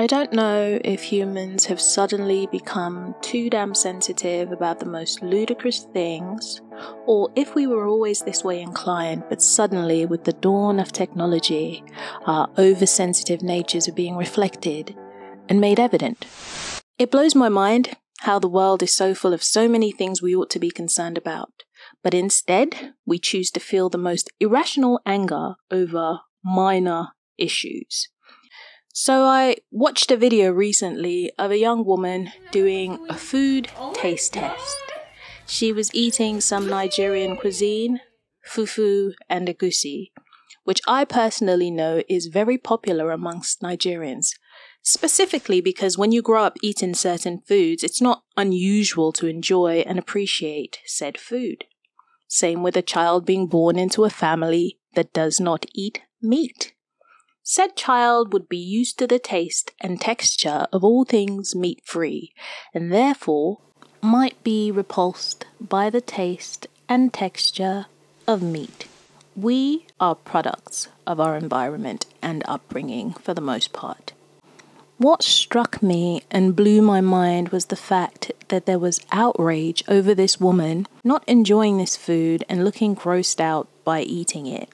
I don't know if humans have suddenly become too damn sensitive about the most ludicrous things, or if we were always this way inclined, but suddenly, with the dawn of technology, our oversensitive natures are being reflected and made evident. It blows my mind how the world is so full of so many things we ought to be concerned about, but instead, we choose to feel the most irrational anger over minor issues. So, I watched a video recently of a young woman doing a food taste test. She was eating some Nigerian cuisine, fufu, and egusi, which I personally know is very popular amongst Nigerians. Specifically because when you grow up eating certain foods, it's not unusual to enjoy and appreciate said food. Same with a child being born into a family that does not eat meat. Said child would be used to the taste and texture of all things meat free, and therefore might be repulsed by the taste and texture of meat. We are products of our environment and upbringing for the most part. What struck me and blew my mind was the fact that there was outrage over this woman not enjoying this food and looking grossed out by eating it.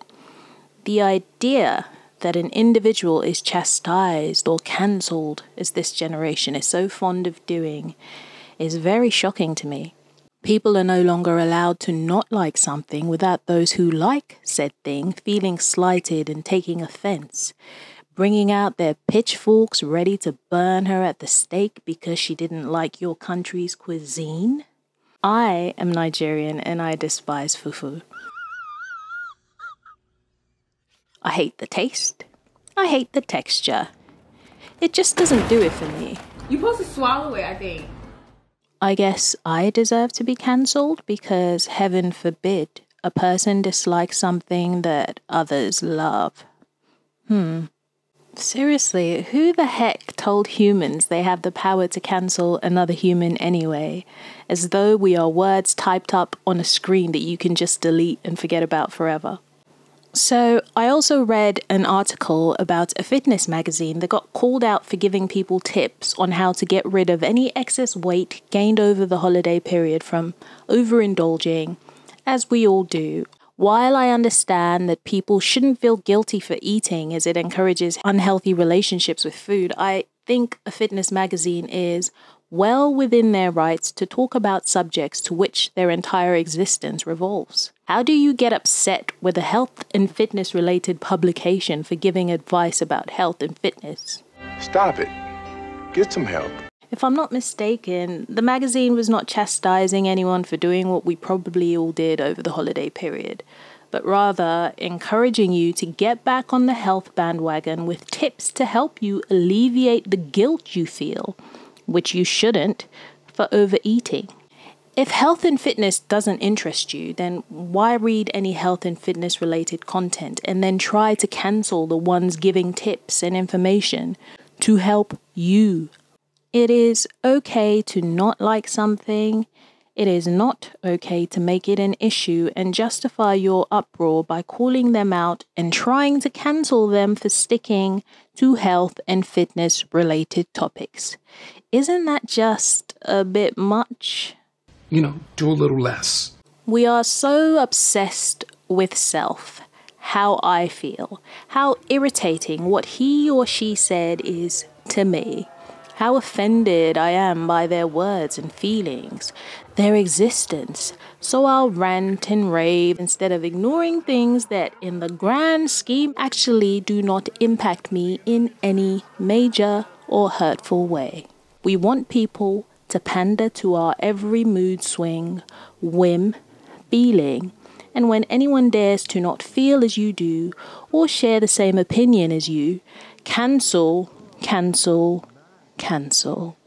The idea that an individual is chastised or cancelled, as this generation is so fond of doing, is very shocking to me. People are no longer allowed to not like something without those who like said thing feeling slighted and taking offense, bringing out their pitchforks ready to burn her at the stake because she didn't like your country's cuisine. I am Nigerian and I despise fufu. I hate the taste. I hate the texture. It just doesn't do it for me. You're supposed to swallow it, I think. I guess I deserve to be cancelled because, heaven forbid, a person dislikes something that others love. Hmm. Seriously, who the heck told humans they have the power to cancel another human anyway? As though we are words typed up on a screen that you can just delete and forget about forever. So, I also read an article about a fitness magazine that got called out for giving people tips on how to get rid of any excess weight gained over the holiday period from overindulging, as we all do. While I understand that people shouldn't feel guilty for eating as it encourages unhealthy relationships with food, I think a fitness magazine is well within their rights to talk about subjects to which their entire existence revolves. How do you get upset with a health and fitness related publication for giving advice about health and fitness? Stop it. Get some help. If I'm not mistaken, the magazine was not chastising anyone for doing what we probably all did over the holiday period, but rather encouraging you to get back on the health bandwagon with tips to help you alleviate the guilt you feel which you shouldn't, for overeating. If health and fitness doesn't interest you, then why read any health and fitness related content and then try to cancel the ones giving tips and information to help you? It is okay to not like something. It is not okay to make it an issue and justify your uproar by calling them out and trying to cancel them for sticking to health and fitness related topics. Isn't that just a bit much? You know, do a little less. We are so obsessed with self, how I feel, how irritating what he or she said is to me, how offended I am by their words and feelings, their existence. So I'll rant and rave instead of ignoring things that, in the grand scheme, actually do not impact me in any major or hurtful way. We want people to pander to our every mood swing, whim, feeling, and when anyone dares to not feel as you do or share the same opinion as you, cancel, cancel, cancel.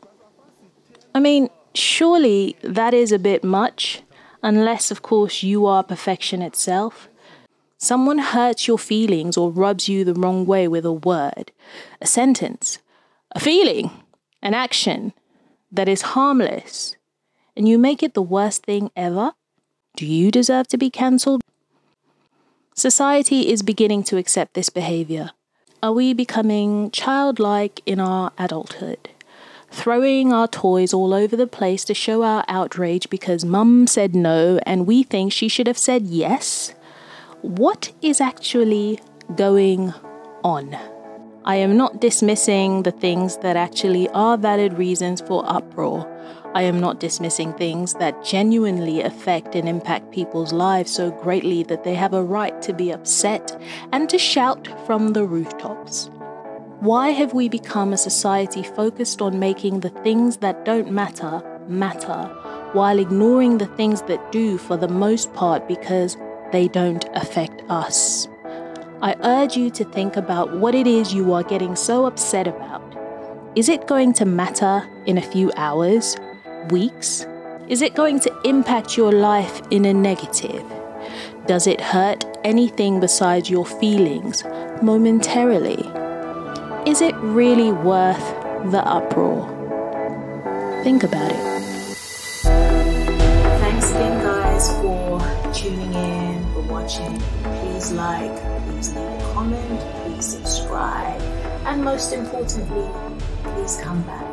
I mean, surely that is a bit much, unless, of course, you are perfection itself. Someone hurts your feelings or rubs you the wrong way with a word, a sentence, a feeling an action that is harmless, and you make it the worst thing ever, do you deserve to be cancelled? Society is beginning to accept this behavior. Are we becoming childlike in our adulthood? Throwing our toys all over the place to show our outrage because mum said no and we think she should have said yes? What is actually going on? I am not dismissing the things that actually are valid reasons for uproar. I am not dismissing things that genuinely affect and impact people's lives so greatly that they have a right to be upset and to shout from the rooftops. Why have we become a society focused on making the things that don't matter matter, while ignoring the things that do for the most part because they don't affect us? I urge you to think about what it is you are getting so upset about. Is it going to matter in a few hours? weeks? Is it going to impact your life in a negative? Does it hurt anything besides your feelings momentarily? Is it really worth the uproar? Think about it. Thanks again, guys, for tuning in, for watching. Please like, please leave a comment, please subscribe, and most importantly, please come back.